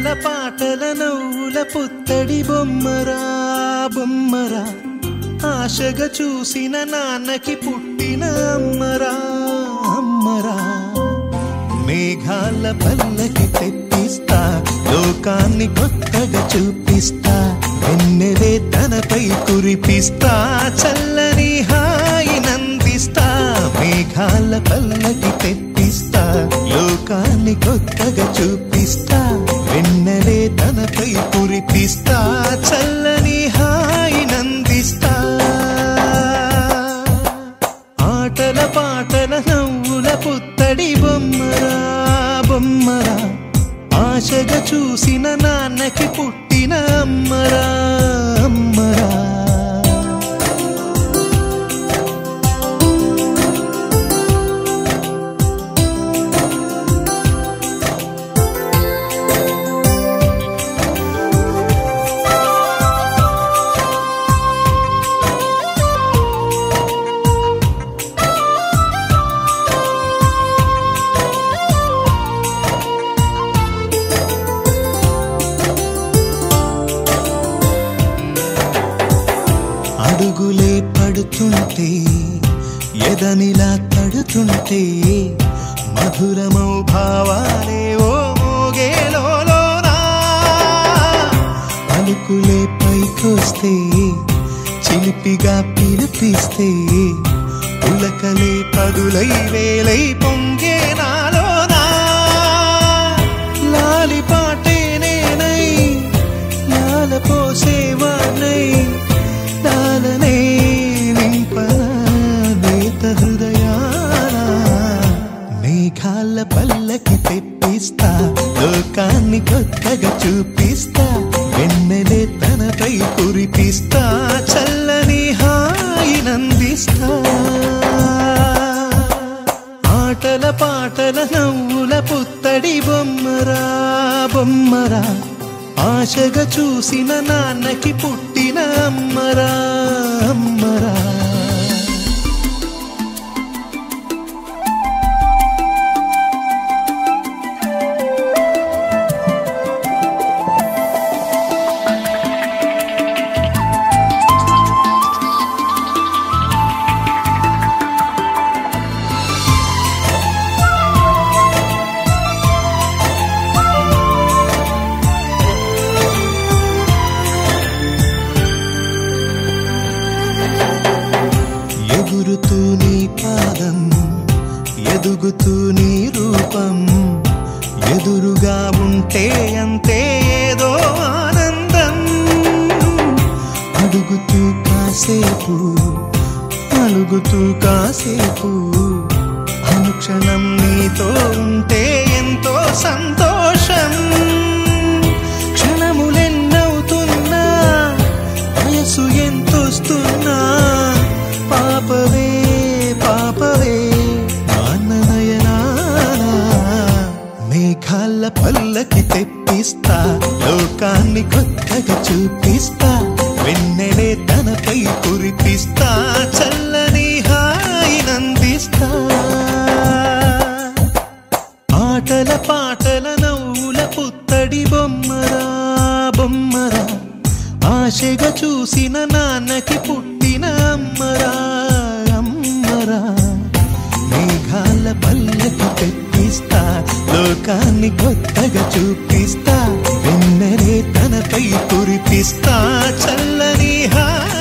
ఆటల పాటల నవ్వుల పుత్తడి బొమ్మరా బొమ్మరా. ఆశగా చూసిన నాన్నకి పుట్టిన అమ్మరా అమ్మరా. మేఘాల పల్లకి తెప్పిస్తా లోకాన్ని కొత్తగా చూపిస్తా. వెన్నెలే తనపై కురిపిస్తా చల్లని హాయి నందిస్తా. మేఘాల పల్లకి తెప్పిస్తా లోకాన్ని కొత్తగా చూపిస్తా. ఆటల పాటల నవ్వుల పుత్తడి బొమ్మరా బొమ్మరా. ఆశగా చూసిన నాన్నకి పుట్టిన అమ్మరా అమ్మరా. పడుతుంటే ఎదనిలా తడుతుంటే మధురమౌ భావాలే ఓ మోగేలోనా పలుకులే పైకొస్తే చిలిపిగా పిలిపిస్తే పులకలే పదులై వేలై పొంగేనా. పాల పల్లకి తెప్పిస్తా లోకాన్ని కొత్తగా చూపిస్తా వెన్నెలే తనపై కురిపిస్తా చల్లని హాయి నందిస్తా. ఆటల పాటల నవ్వుల పుత్తడి బొమ్మరా బొమ్మరా ఆశగా చూసిన నాన్నకి పుట్టిన అమ్మరా అమ్మరా. ఎగురుతూ నీ పాదం ఎదుగుతూ నీ రూపం. ఎదురుగా ఉంటే అంతే ఏదో ఆనందం. అడుగుతూ కాసేపు అలుగుతూ కాసేపు. అనుక్షణం నీతో ఉంటే తనపై కురిపిస్తా చల్లని హాయి నందిస్తా. ఆటల పాటల నవ్వుల పుత్తడి బొమ్మరా బొమ్మరా. ఆశగా చూసిన నాన్నకి పుట్టిన అమ్మరా అమ్మరా. మేఘాల పల్లకి తెప్పిస్తా లోకాన్ని కొత్తగా చూపిస్తా. వెన్నెలే తనపై కురిపిస్తా చల్ల హాయి